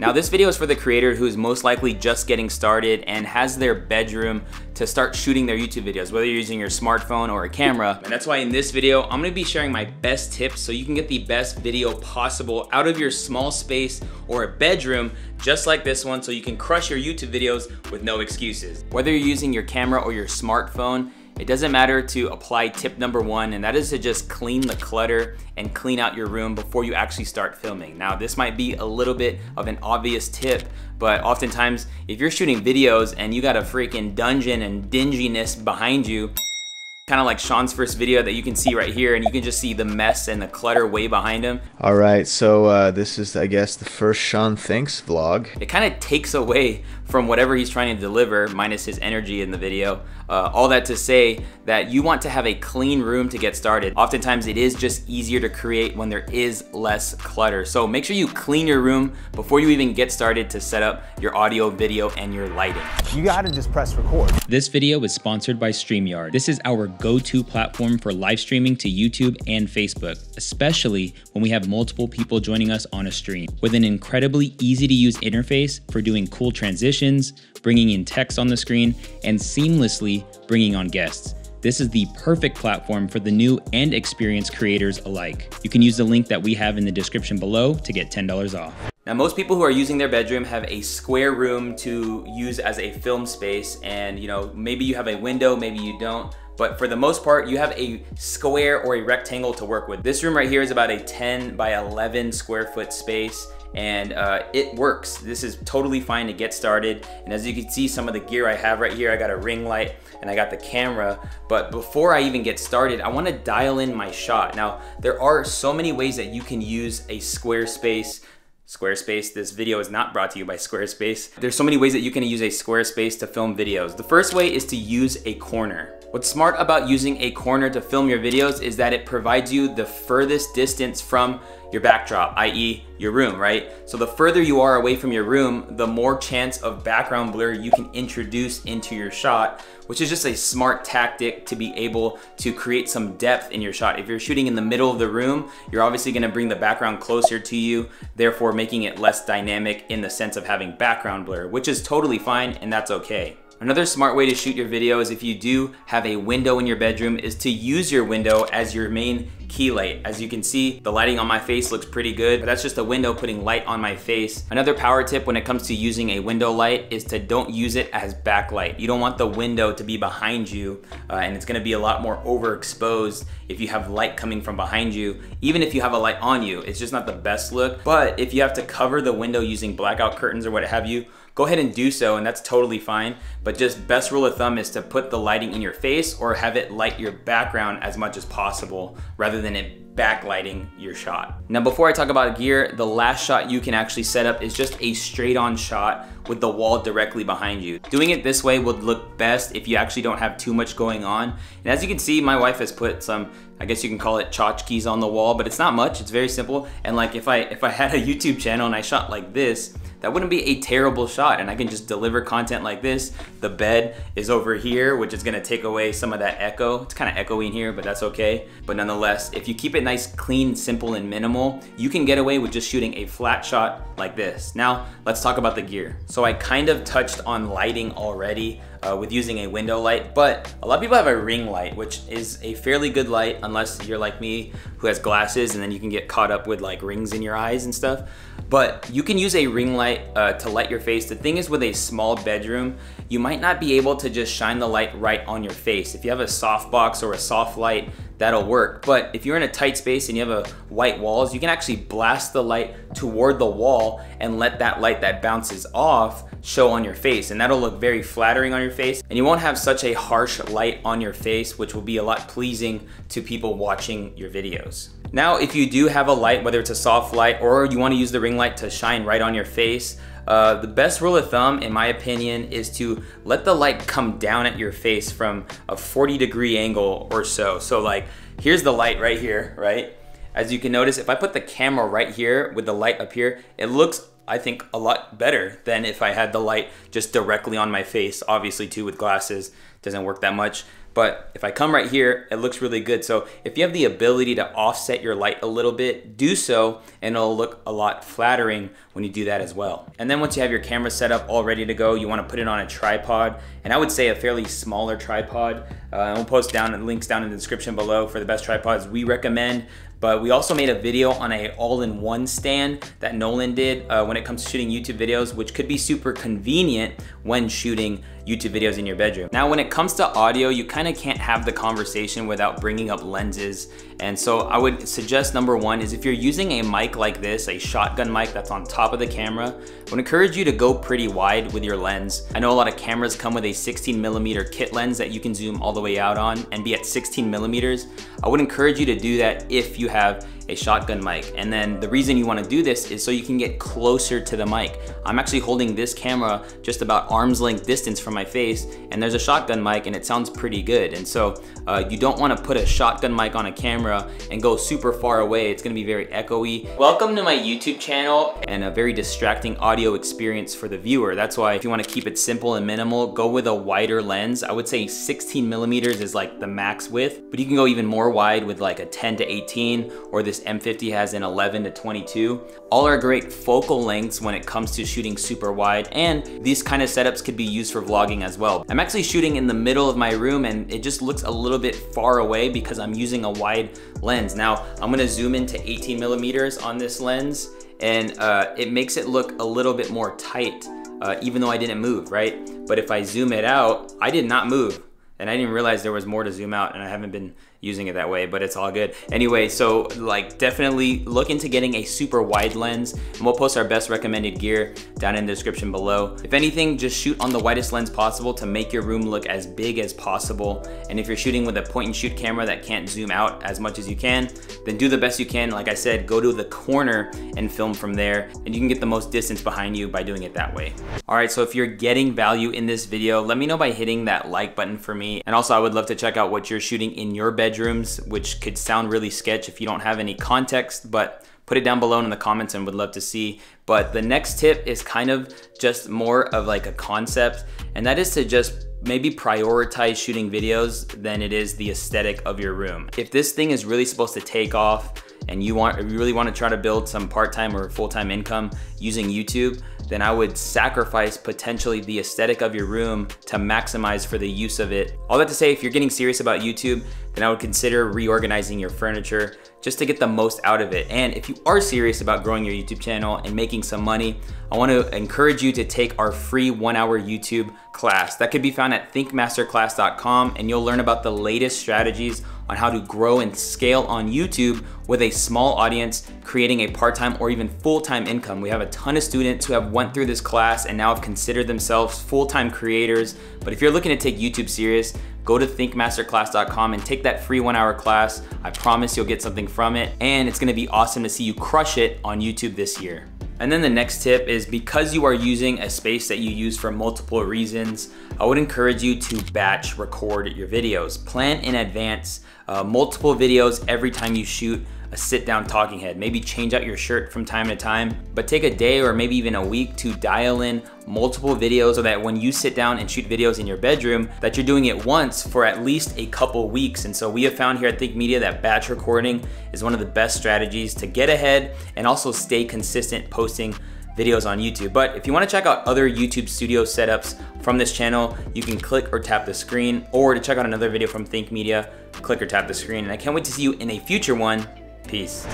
Now this video is for the creator who is most likely just getting started and has their bedroom to start shooting their YouTube videos, whether you're using your smartphone or a camera. And that's why in this video, I'm gonna be sharing my best tips so you can get the best video possible out of your small space or a bedroom, just like this one, so you can crush your YouTube videos with no excuses. Whether you're using your camera or your smartphone, it doesn't matter to apply tip number one, and that is to just clean the clutter and clean out your room before you actually start filming. Now, this might be a little bit of an obvious tip, but oftentimes, if you're shooting videos and you got a freaking dungeon and dinginess behind you, kind of like Sean's first video that you can see right here and you can just see the mess and the clutter way behind him. All right, so uh, this is, I guess, the first Sean Thinks vlog. It kind of takes away from whatever he's trying to deliver, minus his energy in the video. Uh, all that to say that you want to have a clean room to get started. Oftentimes it is just easier to create when there is less clutter. So make sure you clean your room before you even get started to set up your audio, video, and your lighting. You gotta just press record. This video is sponsored by StreamYard. This is our go-to platform for live streaming to YouTube and Facebook, especially when we have multiple people joining us on a stream. With an incredibly easy to use interface for doing cool transitions, bringing in text on the screen, and seamlessly bringing on guests. This is the perfect platform for the new and experienced creators alike. You can use the link that we have in the description below to get $10 off. Now most people who are using their bedroom have a square room to use as a film space and you know maybe you have a window, maybe you don't, but for the most part you have a square or a rectangle to work with. This room right here is about a 10 by 11 square foot space and uh, it works. This is totally fine to get started. And as you can see, some of the gear I have right here, I got a ring light and I got the camera. But before I even get started, I wanna dial in my shot. Now, there are so many ways that you can use a Squarespace Squarespace. This video is not brought to you by Squarespace. There's so many ways that you can use a Squarespace to film videos. The first way is to use a corner. What's smart about using a corner to film your videos is that it provides you the furthest distance from your backdrop, i.e. your room, right? So the further you are away from your room, the more chance of background blur you can introduce into your shot, which is just a smart tactic to be able to create some depth in your shot. If you're shooting in the middle of the room, you're obviously gonna bring the background closer to you, therefore making it less dynamic in the sense of having background blur, which is totally fine and that's okay. Another smart way to shoot your video is if you do have a window in your bedroom is to use your window as your main key light. As you can see, the lighting on my face looks pretty good, but that's just a window putting light on my face. Another power tip when it comes to using a window light is to don't use it as backlight. You don't want the window to be behind you, uh, and it's gonna be a lot more overexposed if you have light coming from behind you. Even if you have a light on you, it's just not the best look. But if you have to cover the window using blackout curtains or what have you, go ahead and do so and that's totally fine. But just best rule of thumb is to put the lighting in your face or have it light your background as much as possible rather than it backlighting your shot. Now before I talk about gear, the last shot you can actually set up is just a straight on shot with the wall directly behind you. Doing it this way would look best if you actually don't have too much going on. And as you can see, my wife has put some, I guess you can call it tchotchkes on the wall, but it's not much, it's very simple. And like if I, if I had a YouTube channel and I shot like this, that wouldn't be a terrible shot and I can just deliver content like this. The bed is over here, which is gonna take away some of that echo. It's kind of echoey in here, but that's okay. But nonetheless, if you keep it nice, clean, simple, and minimal, you can get away with just shooting a flat shot like this. Now, let's talk about the gear. So I kind of touched on lighting already uh, with using a window light, but a lot of people have a ring light, which is a fairly good light unless you're like me who has glasses and then you can get caught up with like rings in your eyes and stuff. But you can use a ring light uh, to light your face. The thing is with a small bedroom, you might not be able to just shine the light right on your face. If you have a softbox or a soft light, that'll work. But if you're in a tight space and you have a white walls, you can actually blast the light toward the wall and let that light that bounces off show on your face and that'll look very flattering on your face and you won't have such a harsh light on your face which will be a lot pleasing to people watching your videos. Now if you do have a light, whether it's a soft light or you wanna use the ring light to shine right on your face, uh, the best rule of thumb, in my opinion, is to let the light come down at your face from a 40 degree angle or so. So like, here's the light right here, right? As you can notice, if I put the camera right here with the light up here, it looks I think a lot better than if I had the light just directly on my face. Obviously too with glasses, doesn't work that much. But if I come right here, it looks really good. So if you have the ability to offset your light a little bit, do so and it'll look a lot flattering when you do that as well. And then once you have your camera set up all ready to go, you wanna put it on a tripod. And I would say a fairly smaller tripod. Uh, we'll post down links down in the description below for the best tripods we recommend. But we also made a video on a all-in-one stand that Nolan did uh, when it comes to shooting YouTube videos, which could be super convenient when shooting YouTube videos in your bedroom. Now, when it comes to audio, you kind of can't have the conversation without bringing up lenses. And so I would suggest number one is if you're using a mic like this, a shotgun mic that's on top of the camera, I would encourage you to go pretty wide with your lens. I know a lot of cameras come with a 16 millimeter kit lens that you can zoom all the way out on and be at 16 millimeters. I would encourage you to do that if you have a shotgun mic. And then the reason you wanna do this is so you can get closer to the mic. I'm actually holding this camera just about arm's length distance from my face and there's a shotgun mic and it sounds pretty good. And so uh, you don't wanna put a shotgun mic on a camera and go super far away. It's gonna be very echoey. Welcome to my YouTube channel and a very distracting audio experience for the viewer. That's why if you wanna keep it simple and minimal, go with a wider lens. I would say 16 millimeters is like the max width, but you can go even more wide with like a 10 to 18 or this M50 has an 11 to 22. All are great focal lengths when it comes to shooting super wide and these kind of setups could be used for vlogging as well. I'm actually shooting in the middle of my room and it just looks a little bit far away because I'm using a wide lens. Now I'm gonna zoom into 18 millimeters on this lens and uh, it makes it look a little bit more tight uh, even though I didn't move, right? But if I zoom it out, I did not move and I didn't realize there was more to zoom out and I haven't been using it that way, but it's all good. Anyway, so like definitely look into getting a super wide lens and we'll post our best recommended gear down in the description below. If anything, just shoot on the widest lens possible to make your room look as big as possible. And if you're shooting with a point and shoot camera that can't zoom out as much as you can, then do the best you can. Like I said, go to the corner and film from there and you can get the most distance behind you by doing it that way. All right, so if you're getting value in this video, let me know by hitting that like button for me. And also I would love to check out what you're shooting in your bedrooms, which could sound really sketch if you don't have any context, but put it down below in the comments and would love to see. But the next tip is kind of just more of like a concept, and that is to just maybe prioritize shooting videos than it is the aesthetic of your room. If this thing is really supposed to take off and you want you really want to try to build some part-time or full-time income using YouTube, then I would sacrifice potentially the aesthetic of your room to maximize for the use of it. All that to say, if you're getting serious about YouTube, then I would consider reorganizing your furniture just to get the most out of it. And if you are serious about growing your YouTube channel and making some money, I wanna encourage you to take our free one hour YouTube class. That could be found at thinkmasterclass.com and you'll learn about the latest strategies on how to grow and scale on YouTube with a small audience, creating a part-time or even full-time income. We have a ton of students who have went through this class and now have considered themselves full-time creators. But if you're looking to take YouTube serious, go to thinkmasterclass.com and take that free one hour class. I promise you'll get something from it and it's gonna be awesome to see you crush it on YouTube this year. And then the next tip is because you are using a space that you use for multiple reasons, I would encourage you to batch record your videos. Plan in advance uh, multiple videos every time you shoot a sit down talking head. Maybe change out your shirt from time to time, but take a day or maybe even a week to dial in multiple videos so that when you sit down and shoot videos in your bedroom, that you're doing it once for at least a couple weeks. And so we have found here at Think Media that batch recording is one of the best strategies to get ahead and also stay consistent posting videos on YouTube. But if you wanna check out other YouTube studio setups from this channel, you can click or tap the screen, or to check out another video from Think Media, click or tap the screen. And I can't wait to see you in a future one. Peace.